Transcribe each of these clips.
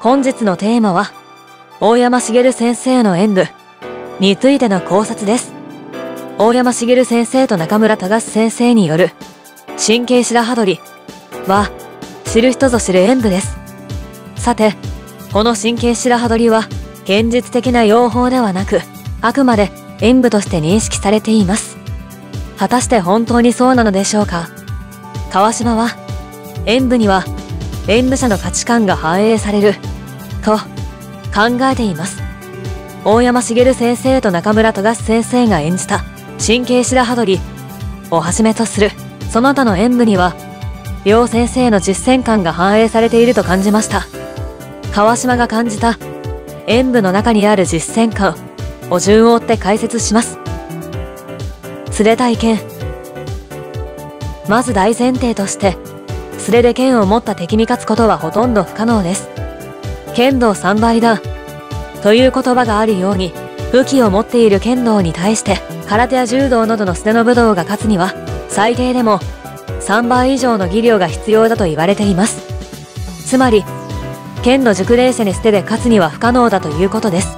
本日のテーマは、大山茂先生の演武についての考察です。大山茂先生と中村忠先生による神経白羽鳥は、知る人ぞ知る演武です。さて、この神経白羽鳥は、現実的な用法ではなく、あくまで演武として認識されています。果たして本当にそうなのでしょうか川島は、演武には、演武者の価値観が反映される、と考えています。大山茂先生と中村忠先生が演じた神経白羽鳥をはじめとするその他の演武には、両先生の実践感が反映されていると感じました。川島が感じた演武の中にある実践感を順を追って解説します。連れたい剣。まず大前提として、素手で剣を持った敵に勝つことはほとんど不可能です。剣道3倍だ。という言葉があるように、武器を持っている剣道に対して、空手や柔道などの素手の武道が勝つには、最低でも3倍以上の技量が必要だと言われています。つまり、剣の熟練者に捨てで勝つには不可能だということです。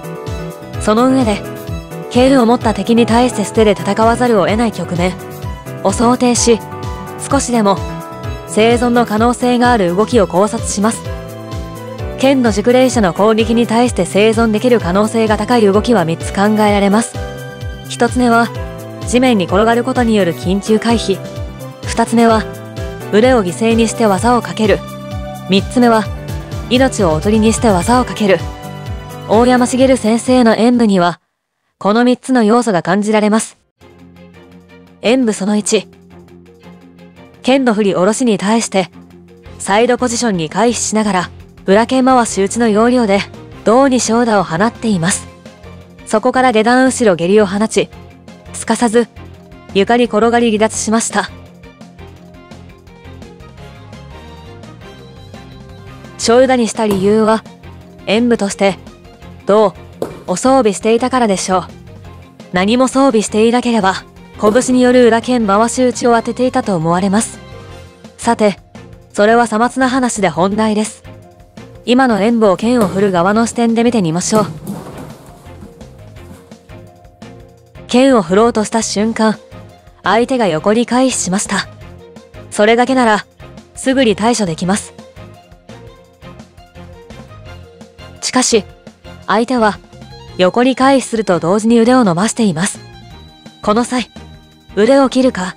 その上で、剣を持った敵に対して捨てで戦わざるを得ない局面を想定し、少しでも生存の可能性がある動きを考察します。剣の熟練者の攻撃に対して生存できる可能性が高い動きは3つ考えられます。1つ目は、地面に転がることによる緊急回避。2つ目は、腕を犠牲にして技をかける。3つ目は、命をおとりにして技をかける。大山茂先生の演武には、この3つの要素が感じられます。演武その1。剣の振り下ろしに対して、サイドポジションに回避しながら、裏剣回し打ちの要領で、胴に長打を放っています。そこから下段後ろ下痢を放ち、すかさず、床に転がり離脱しました。小油にした理由は、演武として、どう、お装備していたからでしょう。何も装備していなければ、拳による裏剣回し打ちを当てていたと思われます。さて、それはさまつな話で本題です。今の演武を剣を振る側の視点で見てみましょう。剣を振ろうとした瞬間、相手が横に回避しました。それだけなら、すぐに対処できます。しかし、相手は横に回避すると同時に腕を伸ばしています。この際、腕を切るか、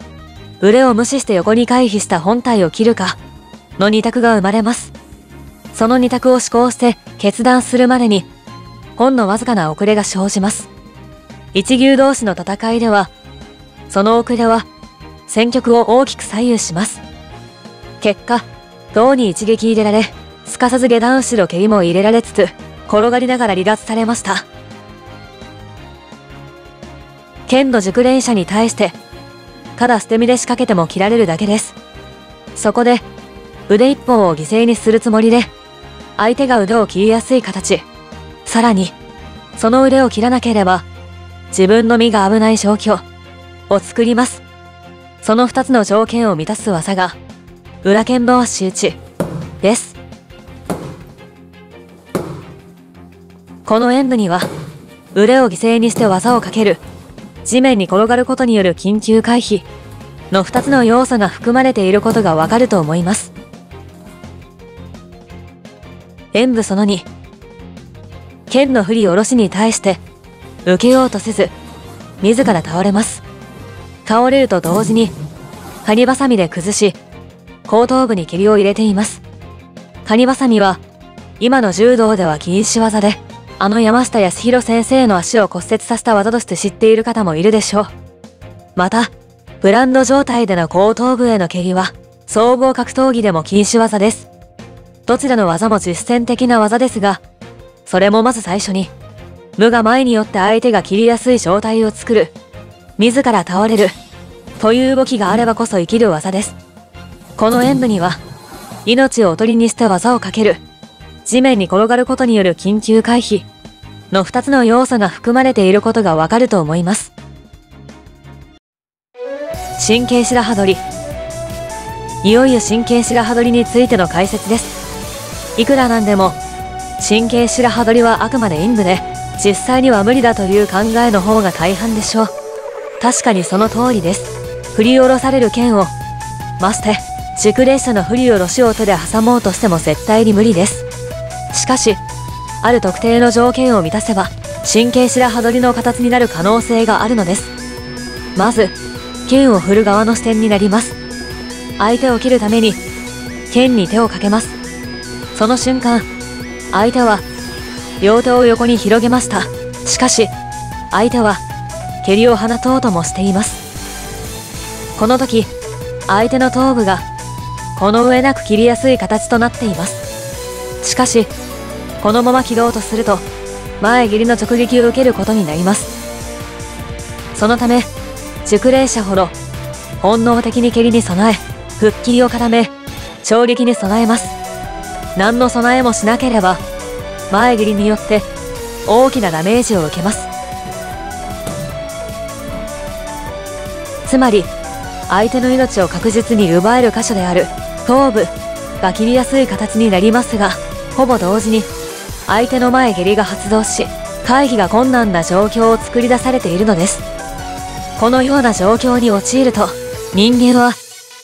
腕を無視して横に回避した本体を切るか、の二択が生まれます。その二択を思考して決断するまでに、ほんのわずかな遅れが生じます。一牛同士の戦いでは、その遅れは、戦局を大きく左右します。結果、胴に一撃入れられ、すかさず下段後ろ蹴りも入れられつつ、転がりながら離脱されました。剣の熟練者に対して、ただ捨て身で仕掛けても切られるだけです。そこで、腕一本を犠牲にするつもりで、相手が腕を切りやすい形、さらに、その腕を切らなければ、自分の身が危ない状況を作ります。その二つの条件を満たす技が、裏剣回し打ち、です。この演武には、腕を犠牲にして技をかける、地面に転がることによる緊急回避の2つの要素が含まれていることがわかると思います。演武その2、剣の振り下ろしに対して受けようとせず、自ら倒れます。倒れると同時に、カニバサミで崩し、後頭部に霧を入れています。カニバサミは、今の柔道では禁止技で、あの山下康弘先生の足を骨折させた技として知っている方もいるでしょう。また、ブランド状態での後頭部への蹴りは、総合格闘技でも禁止技です。どちらの技も実践的な技ですが、それもまず最初に、無が前によって相手が切りやすい状態を作る、自ら倒れる、という動きがあればこそ生きる技です。この演武には、命をおとりにして技をかける、地面に転がることによる緊急回避の2つの要素が含まれていることがわかると思います。神経白羽取りいよいよ神経白羽取りについての解説です。いくらなんでも、神経白羽取りはあくまで陰部で、実際には無理だという考えの方が大半でしょう。確かにその通りです。振り下ろされる剣を、まして、熟練者の振り下ろしを手で挟もうとしても絶対に無理です。しかし、ある特定の条件を満たせば、神経白羽取りの形になる可能性があるのです。まず、剣を振る側の視点になります。相手を切るために、剣に手をかけます。その瞬間、相手は、両手を横に広げました。しかし、相手は、蹴りを放とうともしています。この時、相手の頭部が、この上なく切りやすい形となっています。しかし、このまま切ろうとすると、前蹴りの直撃を受けることになります。そのため、熟練者ほど、本能的に蹴りに備え、腹筋を固め、衝撃に備えます。何の備えもしなければ、前蹴りによって大きなダメージを受けます。つまり、相手の命を確実に奪える箇所である頭部が切りやすい形になりますが、ほぼ同時に相手の前蹴りが発動し、回避が困難な状況を作り出されているのです。このような状況に陥ると、人間は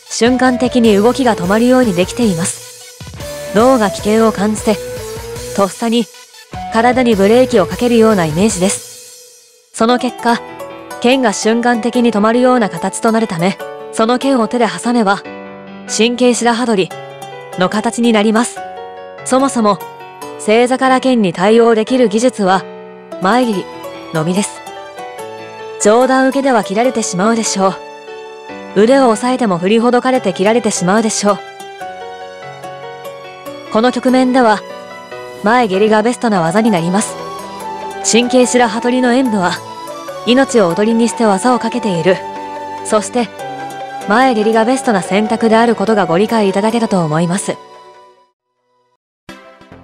瞬間的に動きが止まるようにできています。脳が危険を感じて、とっさに体にブレーキをかけるようなイメージです。その結果、剣が瞬間的に止まるような形となるため、その剣を手で挟めば、神経白羽取りの形になります。そもそも、星座から剣に対応できる技術は、前切りのみです。上段受けでは切られてしまうでしょう。腕を押さえても振りほどかれて切られてしまうでしょう。この局面では、前蹴りがベストな技になります。神経白羽取りの演武は、命を踊りにして技をかけている。そして、前蹴りがベストな選択であることがご理解いただけたと思います。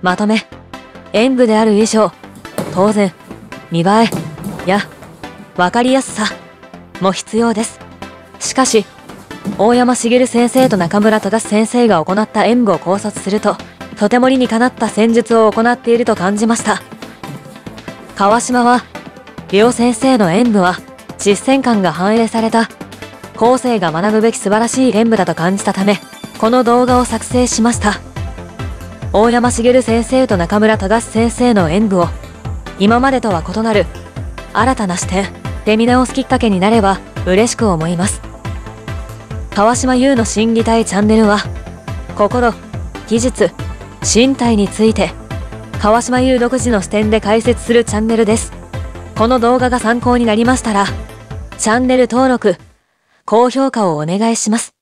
まとめ、演武である以上、当然、見栄え、や、わかりやすさ、も必要です。しかし、大山茂先生と中村忠先生が行った演武を考察すると、とても理にかなった戦術を行っていると感じました。川島は、両先生の演武は、実践感が反映された、後世が学ぶべき素晴らしい演武だと感じたため、この動画を作成しました。大山茂先生と中村忠先生の演舞を今までとは異なる新たな視点で見直すきっかけになれば嬉しく思います川島優の審議体チャンネルは心技術身体について川島優独自の視点で解説するチャンネルです。この動画が参考になりましたらチャンネル登録高評価をお願いします。